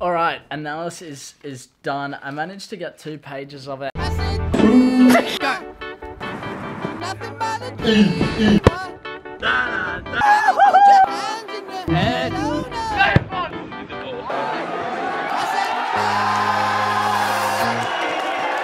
All right, analysis is done. I managed to get two pages of it.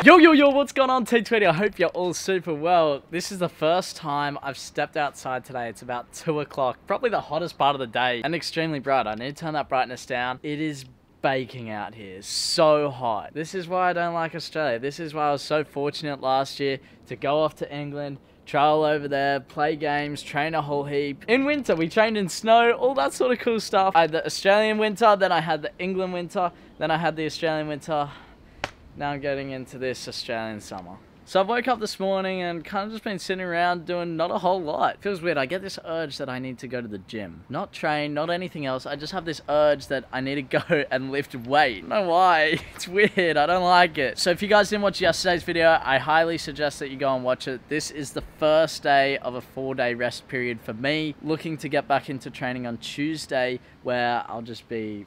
Yo, yo, yo, what's going on, T20? I hope you're all super well. This is the first time I've stepped outside today. It's about 2 o'clock, probably the hottest part of the day, and extremely bright. I need to turn that brightness down. It is baking out here. So hot. This is why I don't like Australia. This is why I was so fortunate last year to go off to England, travel over there, play games, train a whole heap. In winter, we trained in snow, all that sort of cool stuff. I had the Australian winter, then I had the England winter, then I had the Australian winter. Now I'm getting into this Australian summer. So I woke up this morning and kind of just been sitting around doing not a whole lot. Feels weird. I get this urge that I need to go to the gym. Not train, not anything else. I just have this urge that I need to go and lift weight. I don't know why. It's weird. I don't like it. So if you guys didn't watch yesterday's video, I highly suggest that you go and watch it. This is the first day of a four day rest period for me. Looking to get back into training on Tuesday where I'll just be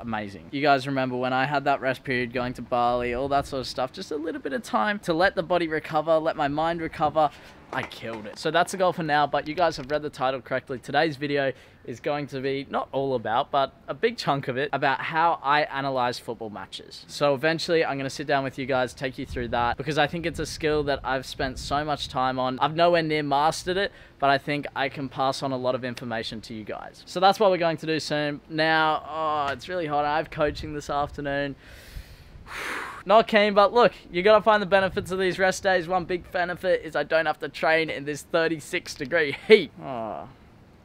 amazing. You guys remember when I had that rest period going to Bali, all that sort of stuff, just a little bit of time to let the body recover, let my mind recover. I killed it. So that's the goal for now, but you guys have read the title correctly. Today's video is going to be not all about, but a big chunk of it about how I analyze football matches. So eventually I'm going to sit down with you guys, take you through that because I think it's a skill that I've spent so much time on. I've nowhere near mastered it, but I think I can pass on a lot of information to you guys. So that's what we're going to do soon. Now, oh, it's really hot. I have coaching this afternoon. Not keen, but look, you got to find the benefits of these rest days. One big benefit is I don't have to train in this 36 degree heat. Oh,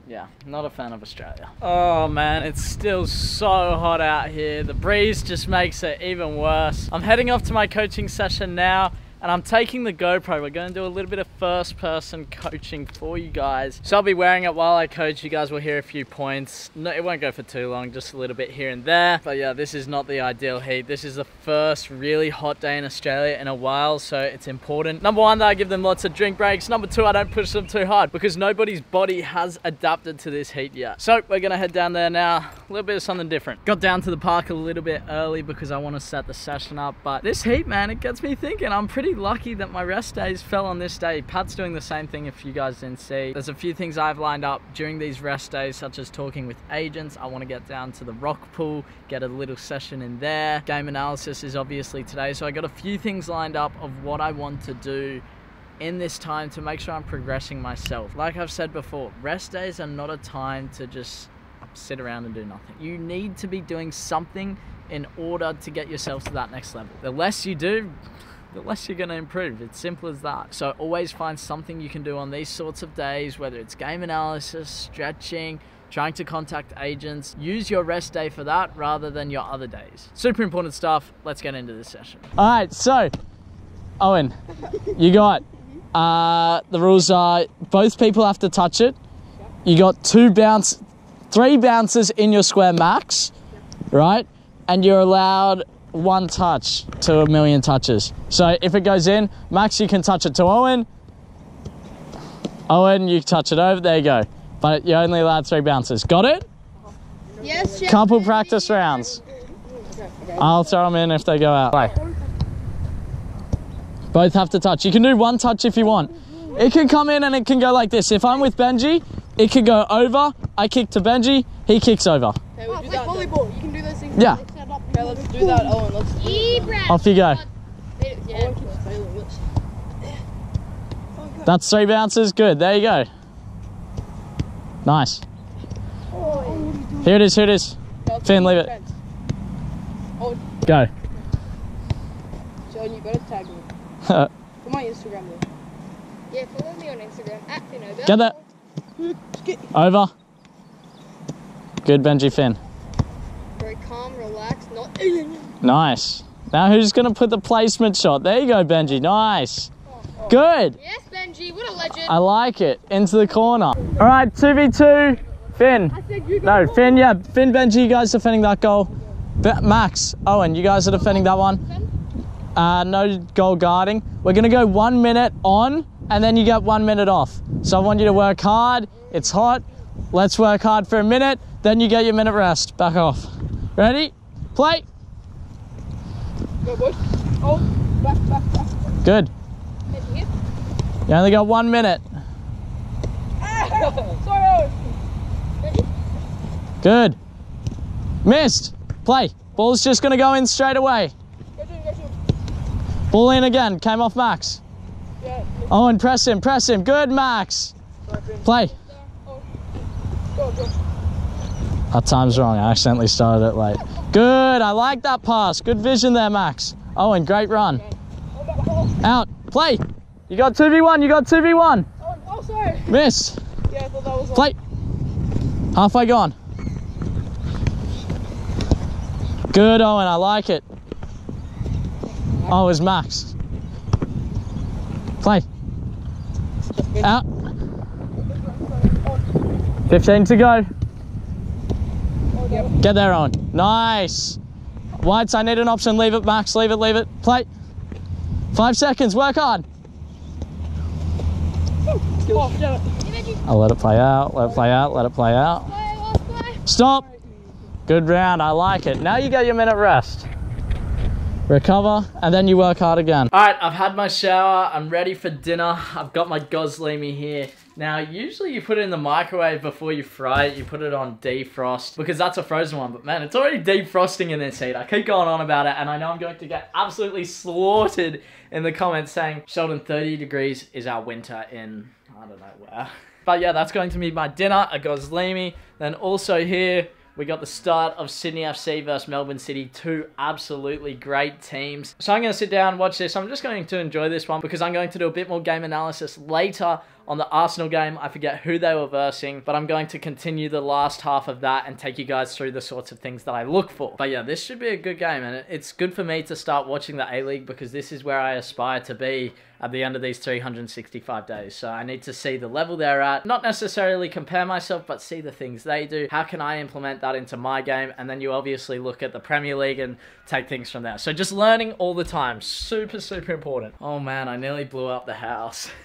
yeah, not a fan of Australia. Oh man, it's still so hot out here. The breeze just makes it even worse. I'm heading off to my coaching session now and I'm taking the GoPro. We're going to do a little bit of first person coaching for you guys. So I'll be wearing it while I coach. You guys will hear a few points. No, it won't go for too long, just a little bit here and there. But yeah, this is not the ideal heat. This is the first really hot day in Australia in a while, so it's important. Number one, that I give them lots of drink breaks. Number two, I don't push them too hard because nobody's body has adapted to this heat yet. So we're gonna head down there now. A little bit of something different. Got down to the park a little bit early because I want to set the session up, but this heat, man, it gets me thinking. I'm pretty lucky that my rest days fell on this day. Pat's doing the same thing if you guys didn't see. There's a few things I've lined up during these rest days, such as talking with agents. I want to get down to the rock pool, get a little session in there. Game analysis is obviously today. So I got a few things lined up of what I want to do in this time to make sure I'm progressing myself. Like I've said before, rest days are not a time to just sit around and do nothing. You need to be doing something in order to get yourself to that next level. The less you do, the less you're going to improve. It's simple as that. So always find something you can do on these sorts of days, whether it's game analysis, stretching, trying to contact agents. Use your rest day for that rather than your other days. Super important stuff. Let's get into this session. All right, so Owen, you got uh, the rules are both people have to touch it. You got two bounce, three bounces in your square max, right? And you're allowed one touch to a million touches. So if it goes in, max you can touch it to Owen. Owen, you touch it over. There you go. But you're only allowed three bounces. Got it? Yes, Chef. Couple practice rounds. I'll throw them in if they go out. Play. Both have to touch. You can do one touch if you want. It can come in and it can go like this. If I'm with Benji, it could go over. I kick to Benji. He kicks over. Okay, we'll do that. volleyball. You can do those things. Yeah. Okay, let's do that, Owen. Let's Off you go. That's three bounces. Good. There you go. Nice. Here it is. Here it is. Finn, leave it. Oh, Go. John, you gotta tag me. For my Instagram though. Yeah, follow me on Instagram at Finover. Get that. Over. Good, Benji Finn. Calm, relaxed, not. Nice. Now who's going to put the placement shot? There you go, Benji. Nice. Good. yes, Benji, what a legend. I like it. Into the corner. All right, 2v2. Finn. No, Finn, yeah. Finn, Benji, you guys defending that goal. Max, Owen, you guys are defending that one. Uh, no goal guarding. We're going to go one minute on and then you get one minute off. So I want you to work hard. It's hot. Let's work hard for a minute. Then you get your minute rest. Back off. Ready? Play. Go, boys. Oh, back, back, back. Good. You only got one minute. Ah. Good. Missed. Play. Ball's just gonna go in straight away. Go to go to. Ball in again. Came off Max. Yeah. Owen, press him, press him. Good, Max. Play. Oh. Go, go. That time's wrong. I accidentally started it late. Good. I like that pass. Good vision there, Max. Owen, great run. Out. Play. You got 2v1. You got 2v1. oh, oh, sorry. Miss. Yeah, I thought that was. Play. Halfway gone. Good, Owen. I like it. Oh, it was Max. Play. Out. 15 to go. Get there, on. Nice. Whites, I need an option. Leave it, Max. Leave it, leave it. Play. Five seconds. Work hard. I'll let it play out. Let it play out. Let it play out. Stop. Good round. I like it. Now you get your minute rest. Recover, and then you work hard again. All right, I've had my shower. I'm ready for dinner. I've got my gozlemi here. Now, usually you put it in the microwave before you fry it. You put it on defrost because that's a frozen one. But man, it's already defrosting in this heat. I keep going on about it, and I know I'm going to get absolutely slaughtered in the comments saying, Sheldon, 30 degrees is our winter in, I don't know where. But yeah, that's going to be my dinner, a gozlemi. Then also here, we got the start of Sydney FC versus Melbourne City, two absolutely great teams. So I'm going to sit down and watch this. I'm just going to enjoy this one because I'm going to do a bit more game analysis later on the Arsenal game. I forget who they were versing, but I'm going to continue the last half of that and take you guys through the sorts of things that I look for. But yeah, this should be a good game, and it's good for me to start watching the A-League because this is where I aspire to be at the end of these 365 days. So I need to see the level they're at, not necessarily compare myself, but see the things they do. How can I implement that into my game? And then you obviously look at the Premier League and take things from there. So just learning all the time, super, super important. Oh man, I nearly blew up the house.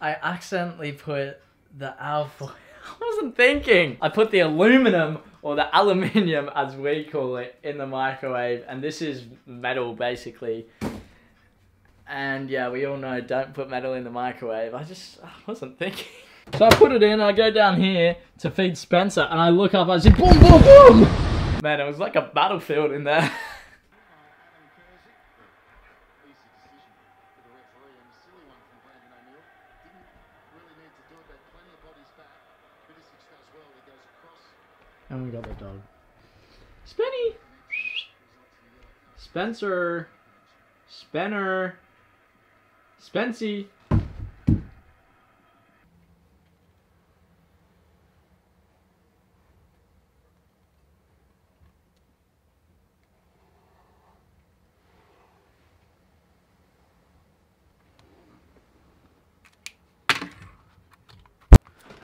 I accidentally put the alfoil. I wasn't thinking. I put the aluminum or the aluminium, as we call it, in the microwave, and this is metal basically. And yeah, we all know don't put metal in the microwave. I just I wasn't thinking. So I put it in. I go down here to feed Spencer, and I look up. I see boom, boom, boom. Man, it was like a battlefield in there. easy decision for the referee and a silly one from Brandon O'Neill. Didn't really need to do it. They had plenty of bodies back. Vidošić does well. He goes across. And we got the dog. Spenny! Spencer! Spenner! Spency!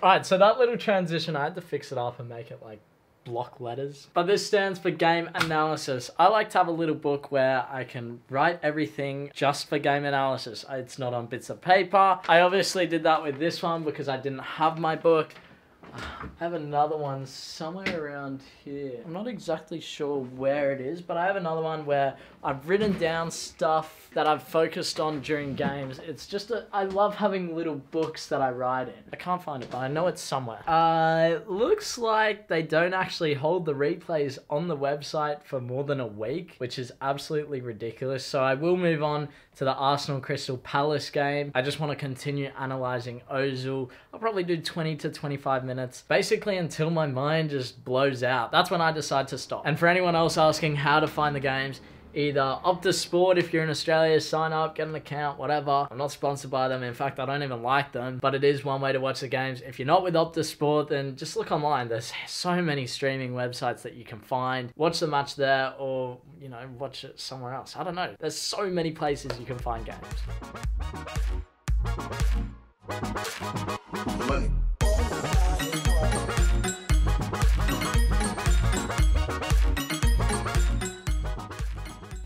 Alright, so that little transition, I had to fix it up and make it like block letters. But this stands for game analysis. I like to have a little book where I can write everything just for game analysis. It's not on bits of paper. I obviously did that with this one because I didn't have my book. I have another one somewhere around here. I'm not exactly sure where it is, but I have another one where I've written down stuff that I've focused on during games. It's just a, I love having little books that I write in. I can't find it, but I know it's somewhere. Uh, it looks like they don't actually hold the replays on the website for more than a week, which is absolutely ridiculous. So I will move on to the Arsenal Crystal Palace game. I just want to continue analyzing Ozil. I'll probably do 20 to 25 minutes, basically until my mind just blows out. That's when I decide to stop. And for anyone else asking how to find the games, either Optus Sport if you're in Australia, sign up, get an account, whatever. I'm not sponsored by them. In fact, I don't even like them, but it is one way to watch the games. If you're not with Optus Sport, then just look online. There's so many streaming websites that you can find. Watch the match there or, you know, watch it somewhere else. I don't know. There's so many places you can find games. Money.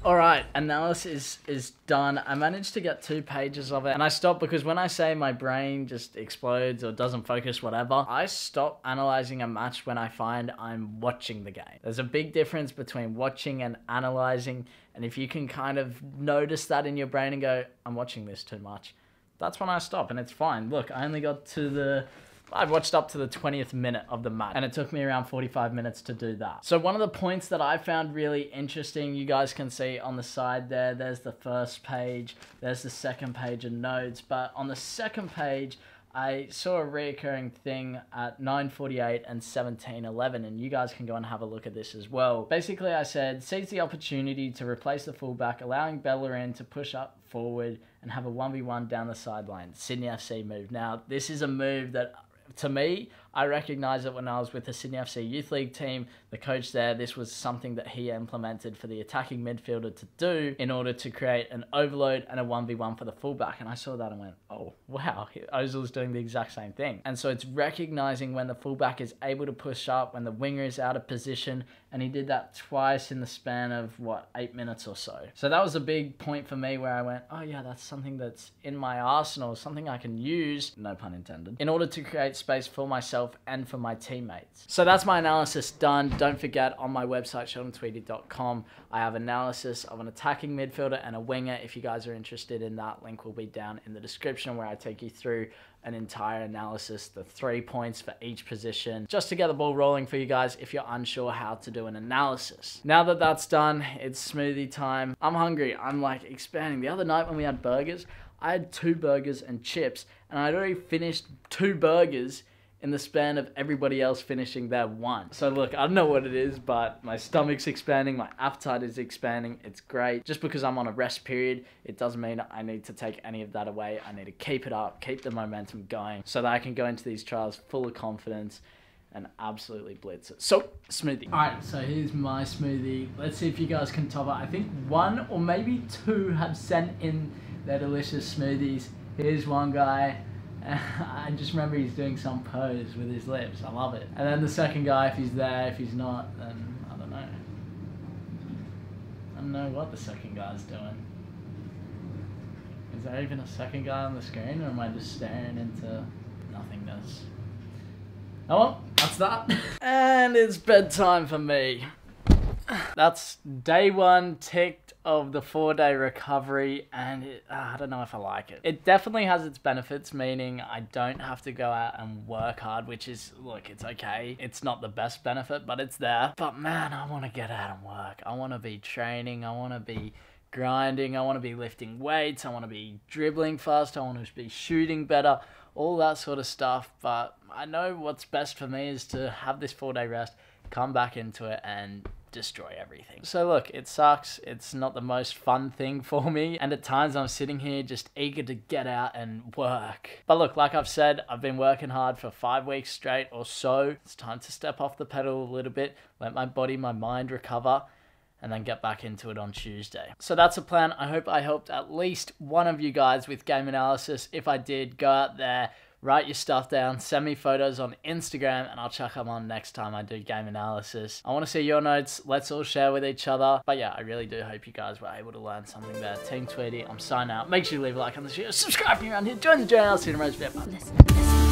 All right, analysis is, done. I managed to get two pages of it, and I stopped because when I say my brain just explodes or doesn't focus, whatever, I stop analyzing a match when I find I'm watching the game. There's a big difference between watching and analyzing, and if you can kind of notice that in your brain and go, I'm watching this too much, that's when I stop, and it's fine. Look, I only got to the I watched up to the 20th minute of the match and it took me around 45 minutes to do that. So one of the points that I found really interesting, you guys can see on the side there, there's the first page, there's the second page of notes, but on the second page, I saw a reoccurring thing at 9:48 and 17:11, and you guys can go and have a look at this as well. Basically, I said seize the opportunity to replace the fullback, allowing Bellerin to push up forward and have a 1v1 down the sideline. Sydney FC move. Now, this is a move that to me, I recognize it when I was with the Sydney FC Youth League team. The coach there, this was something that he implemented for the attacking midfielder to do in order to create an overload and a 1v1 for the fullback. And I saw that and went, oh, wow, Ozil's doing the exact same thing. And so it's recognizing when the fullback is able to push up, when the winger is out of position, and he did that twice in the span of what, eight minutes or so. So that was a big point for me where I went, oh, yeah, that's something that's in my arsenal, something I can use, no pun intended, in order to create space for myself and for my teammates. So that's my analysis done. Don't forget on my website, sheldontweedie.com, I have analysis of an attacking midfielder and a winger. If you guys are interested in that, link will be down in the description where I take you through an entire analysis, the three points for each position, just to get the ball rolling for you guys if you're unsure how to do an analysis. Now that that's done, it's smoothie time. I'm hungry. I'm like expanding. The other night when we had burgers, I had two burgers and chips, and I'd already finished two burgers in the span of everybody else finishing their one. So look, I don't know what it is, but my stomach's expanding, my appetite is expanding. It's great. Just because I'm on a rest period, it doesn't mean I need to take any of that away. I need to keep it up, keep the momentum going so that I can go into these trials full of confidence and absolutely blitz it. So, smoothie. All right, so here's my smoothie. Let's see if you guys can top it. I think one or maybe two have sent in their delicious smoothies. Here's one guy. I just remember he's doing some pose with his lips. I love it. And then the second guy, if he's there, if he's not, then I don't know. I don't know what the second guy's doing. Is there even a second guy on the screen, or am I just staring into nothingness? Oh well, that's that. and it's bedtime for me. That's day one ticked of the four day recovery, and it, uh, I don't know if I like it. It definitely has its benefits, meaning I don't have to go out and work hard, which is, look, it's okay. It's not the best benefit, but it's there. But man, I want to get out and work. I want to be training. I want to be grinding. I want to be lifting weights. I want to be dribbling fast. I want to be shooting better. All that sort of stuff. But I know what's best for me is to have this four day rest, come back into it, and destroy everything. So look, it sucks. It's not the most fun thing for me. And at times I'm sitting here just eager to get out and work. But look, like I've said, I've been working hard for five weeks straight or so. It's time to step off the pedal a little bit, let my body, my mind recover and then get back into it on Tuesday. So that's a plan. I hope I helped at least one of you guys with game analysis. If I did, go out there, write your stuff down, send me photos on Instagram, and I'll chuck them on next time I do game analysis. I want to see your notes. Let's all share with each other. But yeah, I really do hope you guys were able to learn something there. Team Tweedie, I'm signing out. Make sure you leave a like on the video, subscribe if you're around here, join the journal, see you tomorrow's video. Listen, listen.